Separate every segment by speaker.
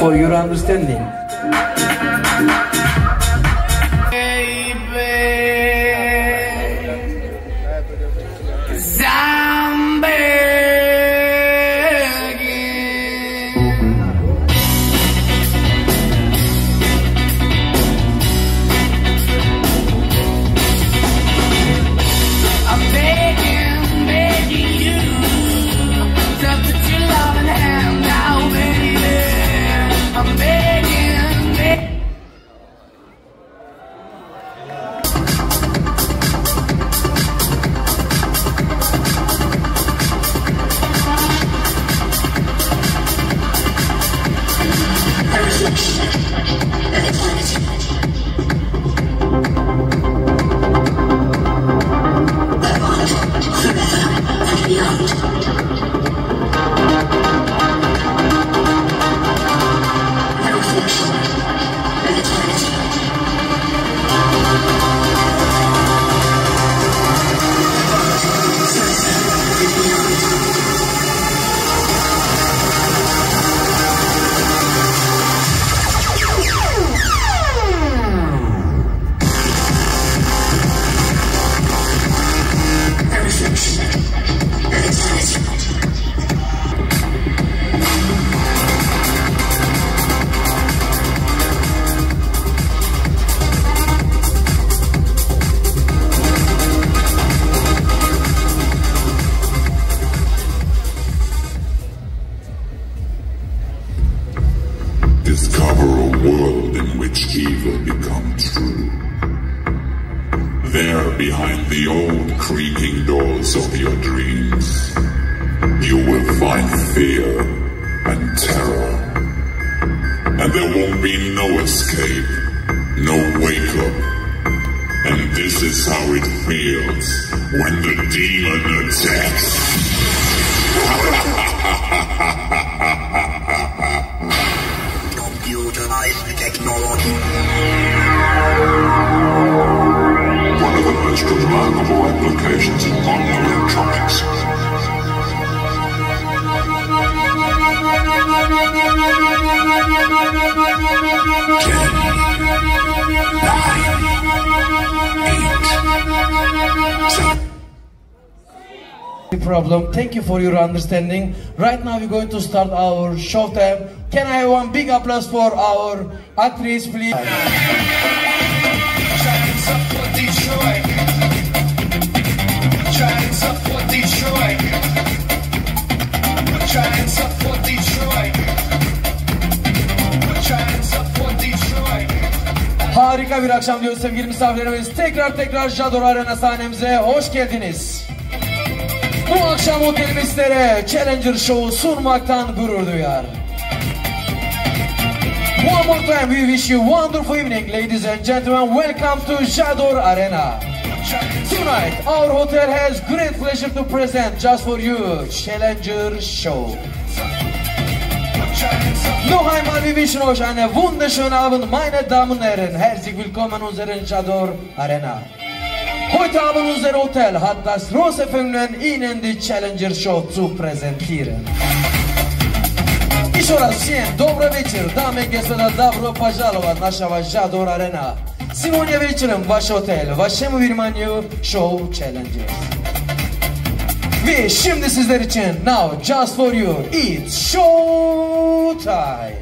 Speaker 1: for your understanding.
Speaker 2: One of the most remarkable in modern electronics.
Speaker 1: problem. Thank you for your understanding. Right now we're going to start our show time. Can I have one big applause for our actress, please? Harika bir akşam diyoruz sevgili misafirlerimiz. Tekrar tekrar Jador Arena sahnemize hoş geldiniz. Bu akşam otelimizlere Challenger Show'u sunmaktan gurur duyar. More time we wish you wonderful evening ladies and gentlemen. Welcome to Jador Arena. Tonight our hotel has great pleasure to present just for you Challenger Show. Noch einmal, wir wünschen euch einen wunderschönen Abend, meine Damen und Herren. Herzlich willkommen in unserer Jador Arena. Heute Abend unser Hotel hat das große Vergnügen, Ihnen die Challenger Show zu präsentieren. Еще раз всем добрый вечер, дамы и господа, добро пожаловать в нашего Жадор Арена. Сегодня вечером ваш отель, вашему вниманию шоу Challengers. Ve şimdi sizler için Now Just For You It's Show Time.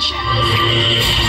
Speaker 3: Challenge.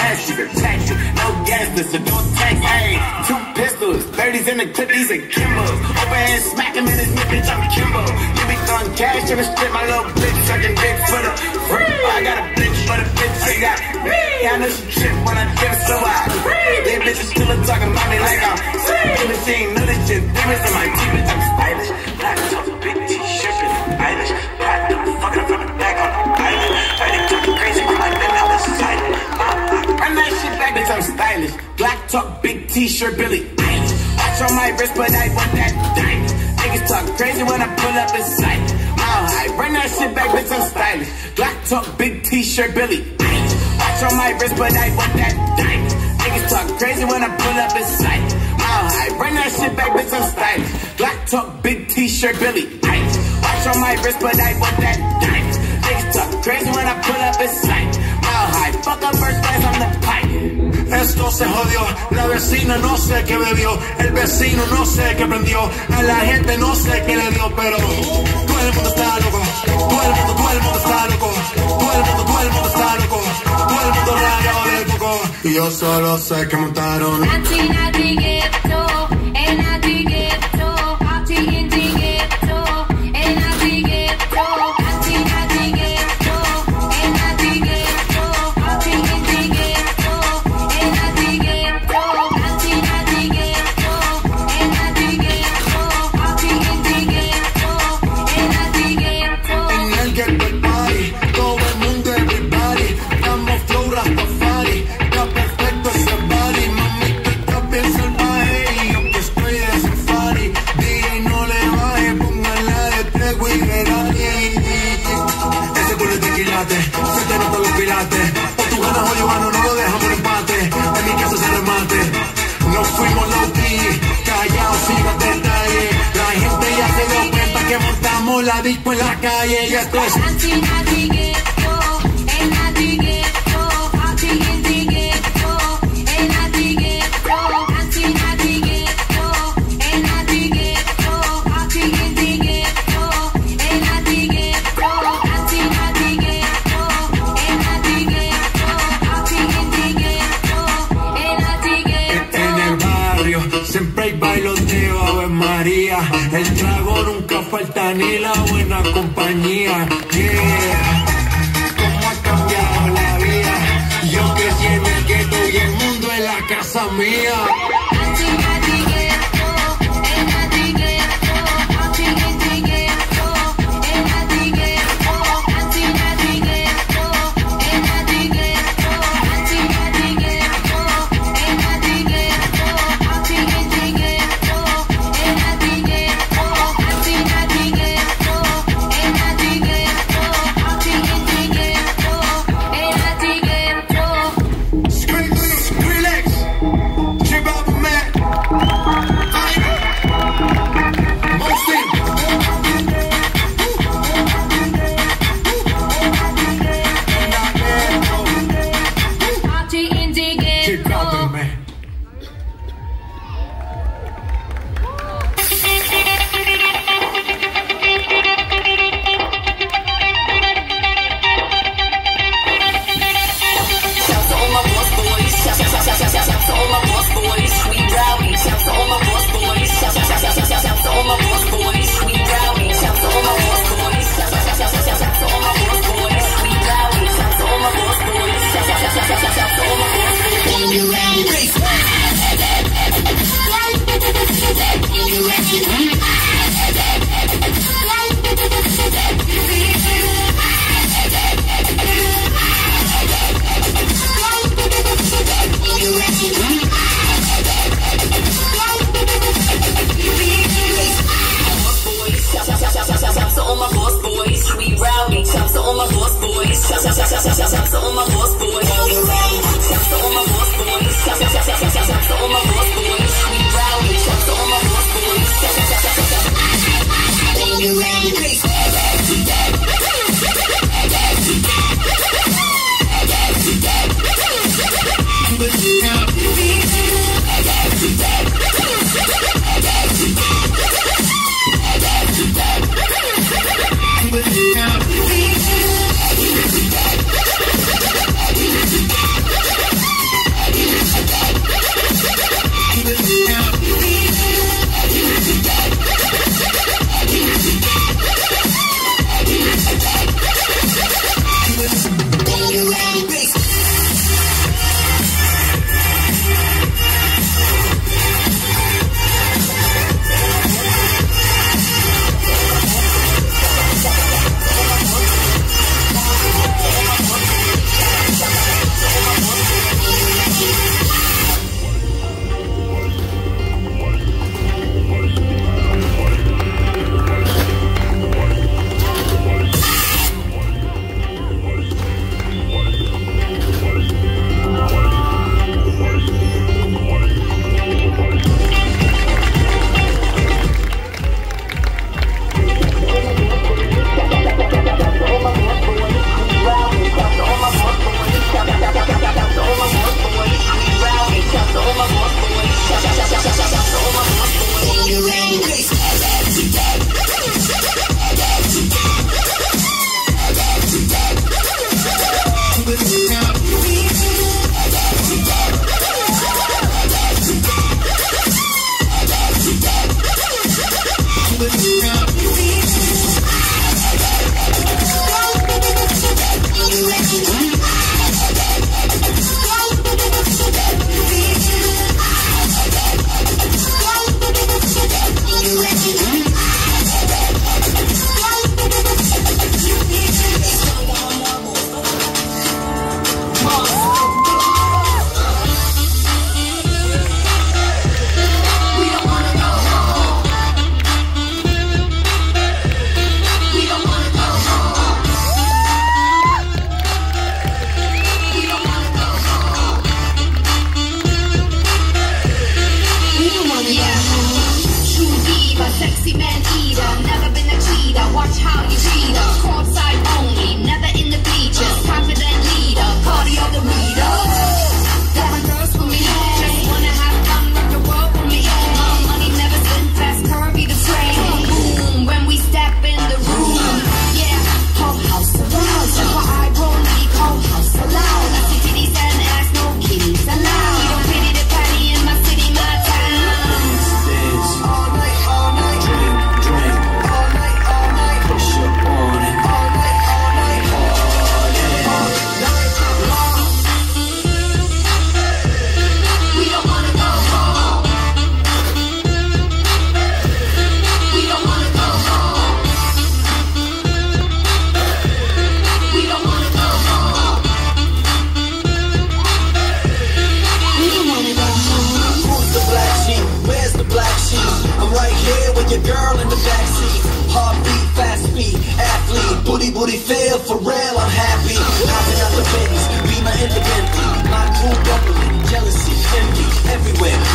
Speaker 3: So no message, protection, no guest, so don't text. Hey, two pistols, 30s in the clip, these are and smack him in his bitch, I'm Kimbo. You be throwing cash in the strip, my little bitch sucking dick for the free. I got a bitch for the bitch, I got me. I know she trip when I dip, so I These bitches still talking about me like I'm Even she ain't know this shit, demons in my bitch, I'm stylish. Black top, big t-shirt, and. Platinum, fucking from I'm stylish. Black top, big t-shirt, Billie Eilish. Watch on my wrist, but I want that diamond. Niggas talk crazy when I pull up in sight. High, run that shit back, bitch, I'm stylish. Black top, big t-shirt, Billie Eilish. Watch on my wrist, but I want that diamond. Niggas talk crazy when I pull up in sight. High, run that shit back, bitch, I'm stylish. Black top, big t-shirt, Billie Eilish. Watch on my wrist, but I want that diamond. Niggas talk crazy when I pull up in sight. Mile high, fuck up first class, I'm the pipe.
Speaker 4: Esto se jodió, la vecina no sé qué bebió, el vecino no sé qué prendió, a la gente no sé qué le dio, pero todo el mundo está loco, todo el mundo, todo el mundo está loco, todo el mundo, todo el mundo está loco, todo el mundo rayado del coco, y yo solo sé que montaron. Disco en la calle y compañía.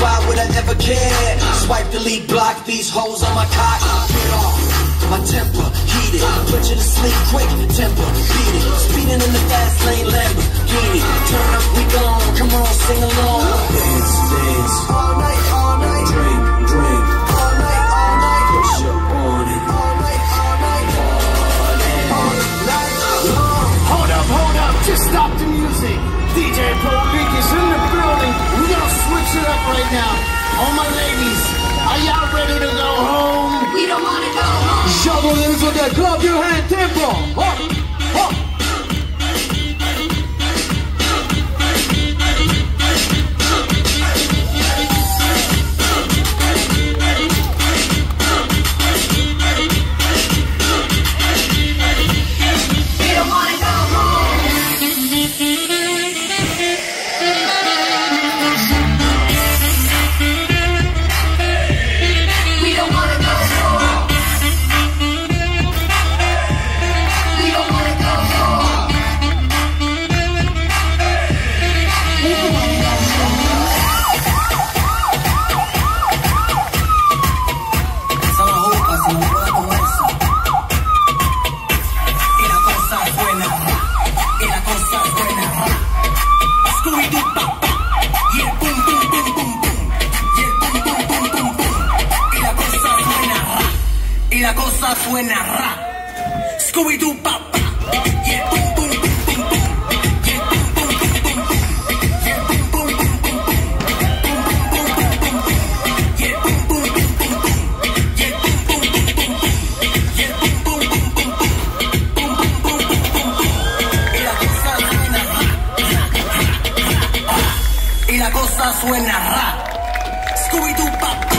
Speaker 5: Why
Speaker 6: would I never care? Swipe, delete, block these holes on my cock. Get off. My temper heated. Put you to sleep quick. Temper beat it. Speeding in the fast lane, Lamborghini. Turn up, we gone. Come on, sing along. Dance, dance. it
Speaker 7: up right now. All my ladies, are y'all ready to go home?
Speaker 5: We don't want to go home.
Speaker 1: Shovel into the club, your hand tempo. Up.
Speaker 4: la cosa suena rap. Scooby-Doo, papá.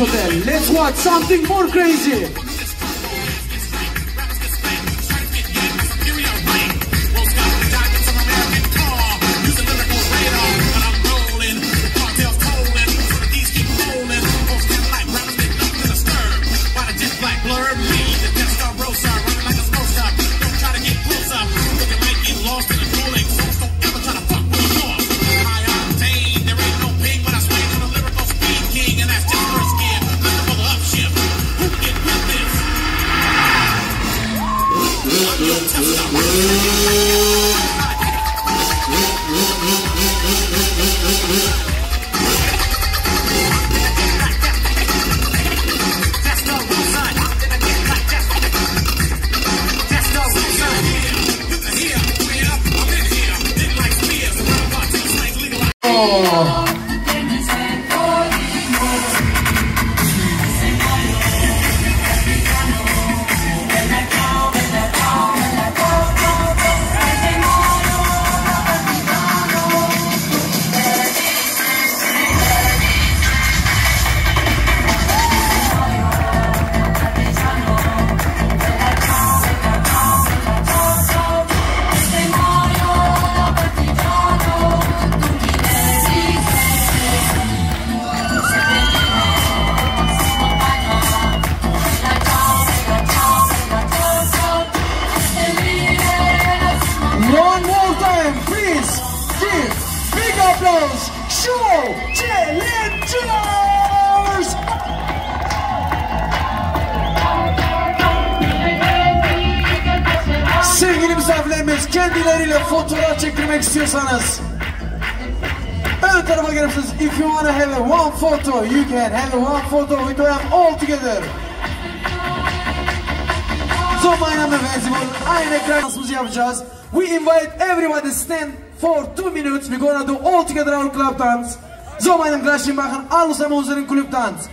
Speaker 1: Let's watch something more crazy. kendileriyle fotoğraf çektirmek istiyorsanız ön tarafa gelirsiniz. If you wanna have a one photo, you can have a one photo with them all together. So meine Damen ve Sie wollen eine kleine yapacağız. We invite everybody to stand for two minutes. We're gonna do all together our club dance. So meine Damen gleich machen alle zusammen unseren Club Tanz.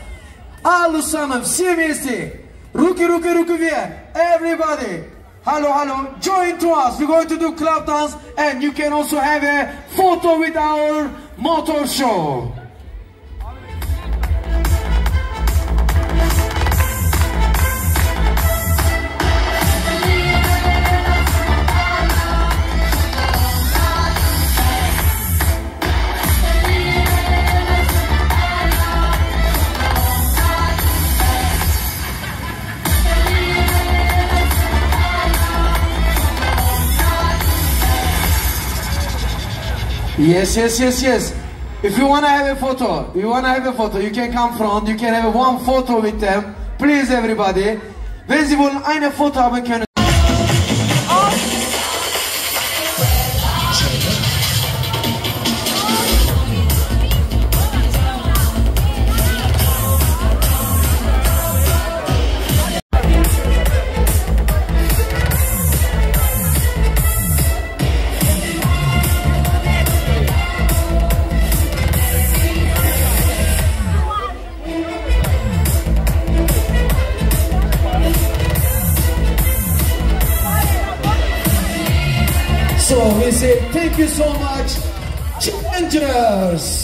Speaker 1: Alle zusammen, все вместе. Руки, руки, руки вверх. Everybody. Hello, hello. Join to us. We're going to do club dance and you can also have a photo with our motor show. Yes, yes, yes, yes. If you want to have a photo, you want to have a photo, you can come front, you can have one photo with them. Please everybody. Wenn Sie wollen eine Foto haben können. Thank you so much, challengers.